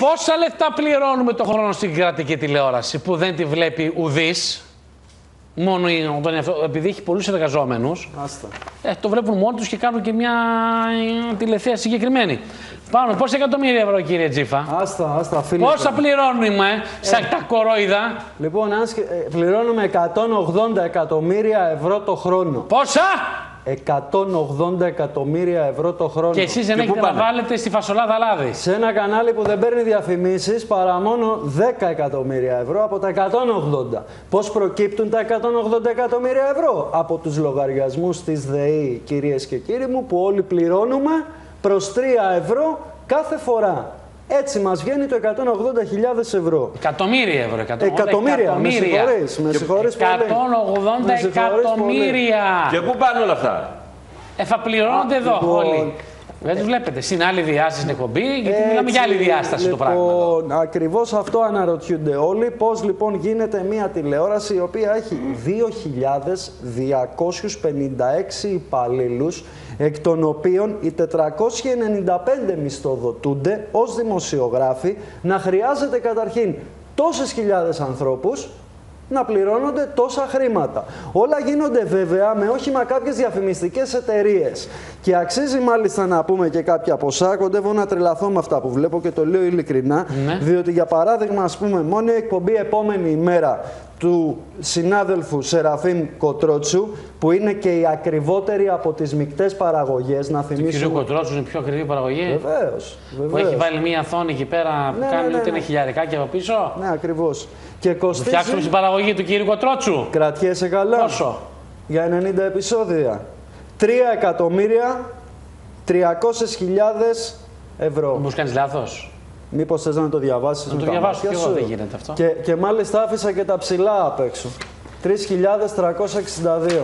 Πόσα λεφτά πληρώνουμε το χρόνο στην κρατική τηλεόραση που δεν τη βλέπει ουδής; Μόνο η- τον εαυτό, επειδή έχει πολλούς εργαζόμενους. Άστα. Ε, το βλέπουν μόνοι τους και κάνουν και μια ε, τηλεθέαση συγκεκριμένη. Πάνω, πόσα εκατομμύρια ευρώ, κύριε Τζίφα; Άστα, άστα, φίλε. Πόσα πληρώνουμε, σαν τα κορόιδα; Λοιπόν, αν σκε- ε, πληρώνουμε 180 εκατομμύρια ευρώ το χρόνο. Πόσα! 180 εκατομμύρια ευρώ το χρόνο. Και εσείς δεν Και έχετε πού να πάνε; βάλετε στη φασολάδα λάδι. Σε ένα κανάλι που δεν παίρνει διαφημίσεις παρά μόνο 10 εκατομμύρια ευρώ από τα 180. Πώς προκύπτουν τα 180 εκατομμύρια ευρώ; Από τους λογαριασμούς της ΔΕΗ, κυρίες και κύριοι μου, που όλοι πληρώνουμε προς 3 ευρώ κάθε φορά. Έτσι μας βγαίνει το 180.000 ευρώ. Εκατομμύρια ευρώ. 180 Εκατομμύρια, με συγχωρείς, με συγχωρείς πολύ. 180 Με συγχωρείς πολύ. εκατομμύρια. Και πού πάνε όλα αυτά; Ε, θα πληρώνονται Α, εδώ λοιπόν. όλοι. Δεν τους βλέπετε. Στην άλλη διάσταση στην εκπομπή, γιατί μιλάμε για άλλη Έτσι, διάσταση το πράγμα. εδώ. Λοιπόν, ακριβώς αυτό αναρωτιούνται όλοι. Πώς λοιπόν γίνεται μια τηλεόραση η οποία έχει 2.256 υπαλλήλους, εκ των οποίων οι 495 μισθοδοτούνται ως δημοσιογράφοι, να χρειάζεται καταρχήν τόσες χιλιάδες ανθρώπους να πληρώνονται τόσα χρήματα. Όλα γίνονται βέβαια με όχημα κάποιες διαφημιστικές εταιρείες. Και αξίζει μάλιστα να πούμε και κάποια ποσά. Κοντεύω να τρελαθώ με αυτά που βλέπω και το λέω ειλικρινά. Ναι. Διότι για παράδειγμα, ας πούμε, μόνο η εκπομπή επόμενη ημέρα του συνάδελφου Σεραφείμ Κοτρότσου, που είναι και η ακριβότερη από τις μικτές παραγωγές, να Του κυρίου θυμίσουμε... Κοτρότσου είναι η πιο ακριβή παραγωγή; Βεβαίως, Που έχει βεβαίως. βάλει μία οθόνη εκεί πέρα που Ναι, κάνει ναι, ναι, ούτε ένα ναι. χιλιαρικάκι από πίσω; Ναι, ακριβώς. Και Να κοστίζει... φτιάξουμε την παραγωγή του κύριου Κοτρότσου. Κρατιέσαι καλά; Πόσο; Για 90 επεισόδια. 3 εκατομμύρια 300.000 ευρώ. Μήπω κάνεις λάθος. Μήπως θες να το διαβάσεις Να με το τα διαβάσω μάτια κι εγώ, σου; δεν γίνεται αυτό. Και, και μάλιστα άφησα και τα ψηλά απ' έξω. 3.362.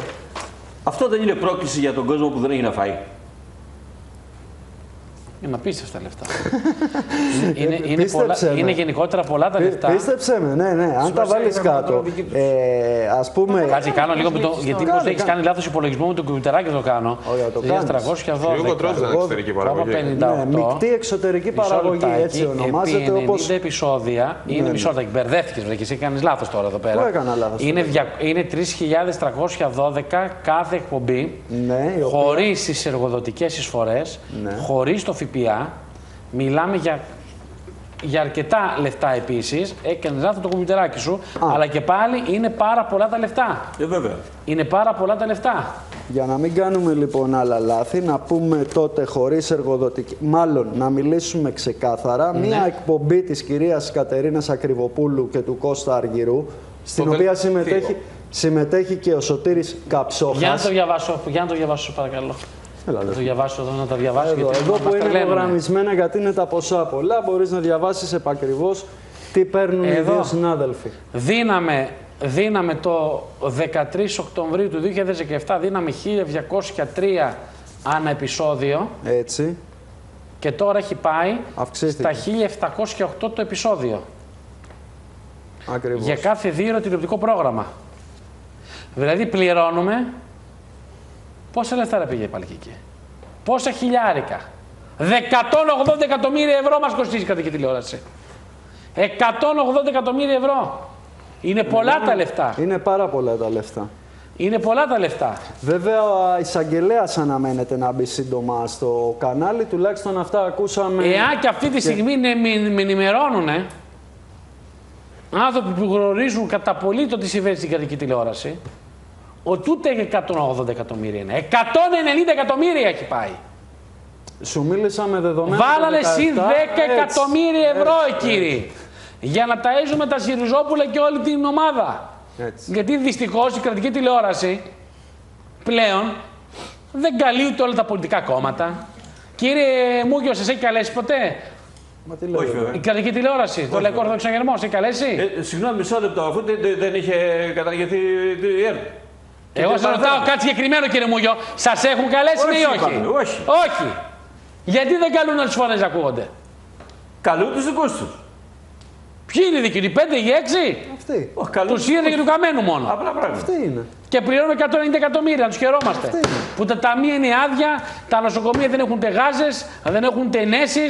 Αυτό δεν είναι πρόκληση για τον κόσμο που δεν έχει να φάει. Είναι απίστευτα λεφτά. είναι, είναι, Πίστεψε πολλά, με. είναι γενικότερα πολλά τα Πί- λεφτά. Πίστεψε με, ναι, ναι. Αν τα Σημασία βάλεις είναι να κάτω, κάνουν δική τους. ε, ας πούμε... Κάτσε, κάνω λίγο με το. Γιατί Κάνε, μήπω έχεις κάνε. κάνει λάθος υπολογισμό με το κουμπιτεράκι το κάνω. Ωραία, το κάνεις. 1312. Λίγο τρόπο ήταν εξωτερική παραγωγή. 58. Ναι, μεικτή εξωτερική Μισό παραγωγή, λεπτάκι, έτσι ονομάζεται επί 90 όπως... επεισόδια. Είναι ναι. μισό λεπτάκι. Μπερδεύτηκες βέβαια και εσύ κάνεις λάθος τώρα εδώ πέρα. Πού έκανα λάθος Είναι, δια- είναι 3.312 κάθε εκπομπή. Ναι, η οποία- Χωρίς τις εργοδοτικές εισφορές. Ναι. Χωρίς το ΦΠΑ. Μιλάμε για για αρκετά λεφτά επίσης. Έκανες λάθος το κομπιουτεράκι σου. Αλλά και πάλι είναι πάρα πολλά τα λεφτά. Ε, βέβαια. Είναι πάρα πολλά τα λεφτά. Για να μην κάνουμε λοιπόν άλλα λάθη, να πούμε τότε χωρίς εργοδοτική... Μάλλον να μιλήσουμε ξεκάθαρα, Ναι. μία εκπομπή της κυρίας Κατερίνας Ακριβοπούλου και του Κώστα Αργυρού, στην Το οποία δελτίο. συμμετέχει, συμμετέχει και ο Σωτήρης Για να Καψόχας. το διαβάσω, για να το διαβάσω παρακαλώ. Έλα, Να λες. το διαβάσω εδώ, να τα διαβάσω. Εδώ, γιατί εδώ μας που τα είναι λένε. υπογραμμισμένα γιατί είναι τα ποσά πολλά, μπορείς να διαβάσεις επακριβώς τι παίρνουν οι Εδώ. δύο συνάδελφοι. Δίναμε, δίναμε το 13 Οκτωβρίου του 2017, δίναμε 1203 ανά επεισόδιο Έτσι. και τώρα έχει πάει Αυξήθηκε. στα 1708 το επεισόδιο. Ακριβώς. Για κάθε δύο τηλεοπτικό πρόγραμμα. Δηλαδή πληρώνουμε. Πόσα λεφτά ρε πήγε πάλι και εκεί; Πόσα χιλιάρικα; 180 εκατομμύρια ευρώ μας κοστίζει η κρατική τηλεόραση. 180 εκατομμύρια ευρώ. Είναι πολλά τα λεφτά. Είναι πάρα πολλά τα λεφτά. Είναι πολλά τα λεφτά. Βέβαια, ο εισαγγελέας αναμένεται να μπει σύντομα στο κανάλι. Τουλάχιστον αυτά ακούσαμε. Εάν και αυτή τη στιγμή ναι, με, με ενημερώνουν άνθρωποι που γνωρίζουν κατά πολύ το τι συμβαίνει στην κρατική τηλεόραση, ότι ούτε 180 εκατομμύρια είναι. 190 εκατομμύρια έχει πάει. Σου μίλησα με δεδομένα. Βάλανε το 17, συν 10 έτσι. εκατομμύρια ευρώ, Έτσι, ε, κύριοι. Για να ταΐζουμε τα Σιριζόπουλα και όλη την ομάδα. Έτσι. Γιατί δυστυχώς η κρατική τηλεόραση πλέον δεν καλεί ούτε όλα τα πολιτικά κόμματα. Κύριε Μούγιο, σας έχει καλέσει ποτέ; Μα τι λέω. Όχι, εγώ. βέβαια. η κρατική τηλεόραση, το Λαϊκό Ορθόδοξο Αγερμό, σε έχει καλέσει; Ε, συγγνώμη, μισό λεπτό, αφού δεν, δεν- δεν είχε καταργηθεί η ΕΡΤ. Και Εγώ δεν σας ρωτάω παραφέρω. κάτι συγκεκριμένο, κύριε Μούγιο. Σας έχουν καλέσει Όχι, ναι ή όχι; είπαμε, όχι. όχι. Γιατί δεν καλούν όλε τι φωνές να ακούγονται; Καλούν τους δικούς τους. Ποιοι είναι οι δικοί, οι 5 ή 6. Αυτή. Όχι, καλούν Τους ήρθε και του καμένου μόνο. Απλά πράγματα. Αυτή είναι. Και πληρώνουμε 190 εκατομμύρια, να τους χαιρόμαστε. Που τα ταμεία είναι άδεια, τα νοσοκομεία δεν έχουν ούτε γάζε, δεν έχουν ούτε ενέσει,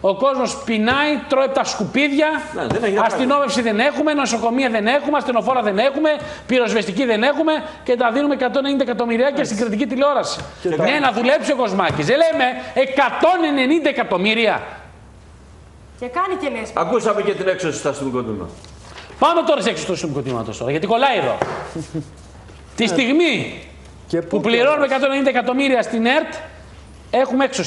Ο κόσμος πεινάει, τρώει από τα σκουπίδια. Ναι, δεν έχει να αστυνόμευση δεν έχουμε, νοσοκομεία δεν έχουμε, ασθενοφόρα δεν έχουμε, πυροσβεστική δεν έχουμε και τα δίνουμε 190 εκατομμυριάκια στην κρατική τηλεόραση. Ναι, να δουλέψει ο Κοσμάκης. Δεν λέμε 190 εκατομμύρια. Και κάνει και λες. Ακούσαμε και την έξωση στο αστυνομικό τμήμα. Πάμε τώρα σε έξω του αστυνομικού τμήματο τώρα, γιατί κολλάει εδώ. Τη στιγμή Και που πού πληρώνουμε 190 εκατομμύρια στην ΕΡΤ, έχουμε έξω